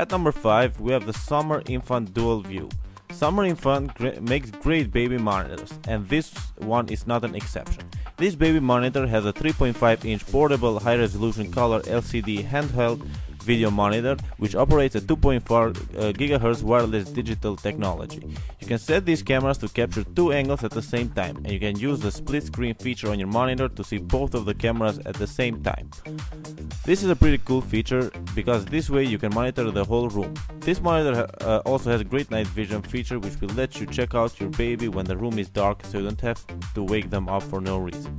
At number 5 we have the Summer Infant Dual View. Summer Infant gr makes great baby monitors and this one is not an exception. This baby monitor has a 3.5 inch portable high resolution color LCD handheld video monitor which operates a 2.4 uh, GHz wireless digital technology. You can set these cameras to capture two angles at the same time and you can use the split screen feature on your monitor to see both of the cameras at the same time. This is a pretty cool feature because this way you can monitor the whole room. This monitor uh, also has a great night vision feature which will let you check out your baby when the room is dark so you don't have to wake them up for no reason.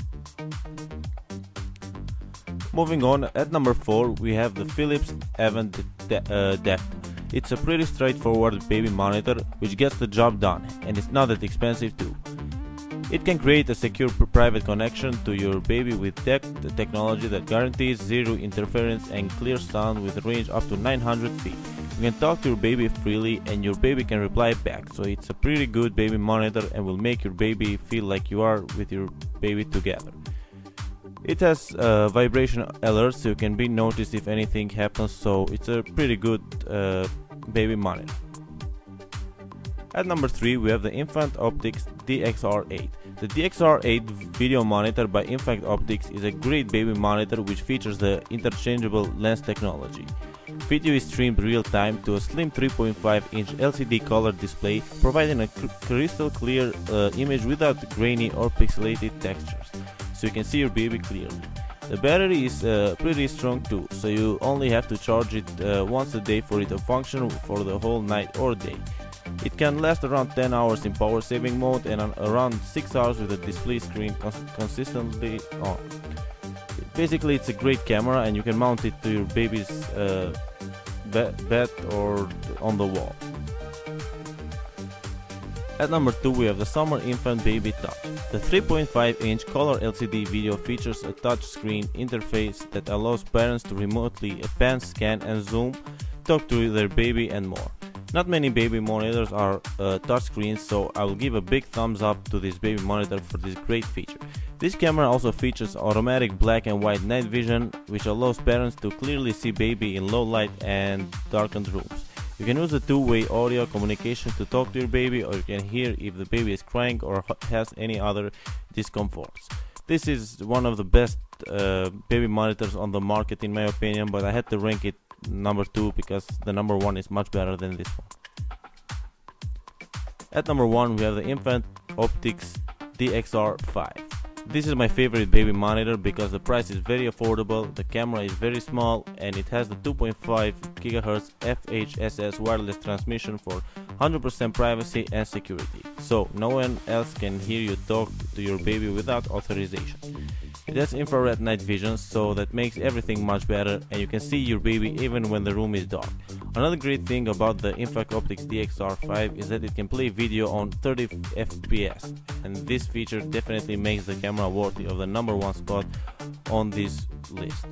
Moving on, at number 4 we have the Philips Avent De uh, Depth. It's a pretty straightforward baby monitor which gets the job done and it's not that expensive too. It can create a secure private connection to your baby with DECT technology that guarantees zero interference and clear sound with range up to 900 feet. You can talk to your baby freely and your baby can reply back, so it's a pretty good baby monitor and will make your baby feel like you are with your baby together. It has uh, vibration alerts so you can be noticed if anything happens so it's a pretty good uh, baby monitor. At number 3 we have the Infant Optics DXR8. The DXR8 video monitor by Infant Optics is a great baby monitor which features the interchangeable lens technology. Video is streamed real time to a slim 3.5 inch LCD color display providing a crystal clear uh, image without grainy or pixelated textures so you can see your baby clearly. The battery is uh, pretty strong too, so you only have to charge it uh, once a day for it to function for the whole night or day. It can last around 10 hours in power saving mode and around 6 hours with the display screen cons consistently on. Basically it's a great camera and you can mount it to your baby's uh, bed or on the wall. At number 2 we have the Summer Infant Baby Touch. The 3.5 inch color LCD video features a touchscreen interface that allows parents to remotely pan, scan and zoom, talk to their baby and more. Not many baby monitors are uh, touchscreens so I will give a big thumbs up to this baby monitor for this great feature. This camera also features automatic black and white night vision which allows parents to clearly see baby in low light and darkened rooms. You can use the two-way audio communication to talk to your baby or you can hear if the baby is crying or has any other discomforts. This is one of the best uh, baby monitors on the market in my opinion, but I had to rank it number 2 because the number 1 is much better than this one. At number 1 we have the Infant Optics DXR5. This is my favorite baby monitor because the price is very affordable, the camera is very small and it has the 2.5 GHz FHSS wireless transmission for 100% privacy and security. So no one else can hear you talk to your baby without authorization. It has infrared night vision so that makes everything much better and you can see your baby even when the room is dark. Another great thing about the Infant Optics DXR5 is that it can play video on 30 FPS and this feature definitely makes the camera worthy of the number one spot on this list.